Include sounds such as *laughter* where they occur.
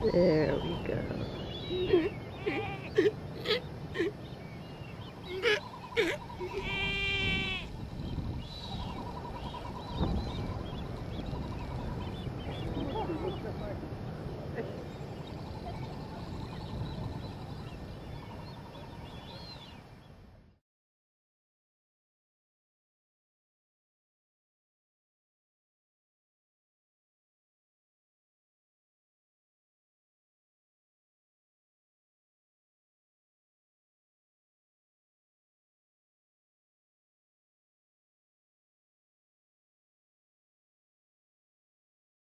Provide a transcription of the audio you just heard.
There we go. *laughs*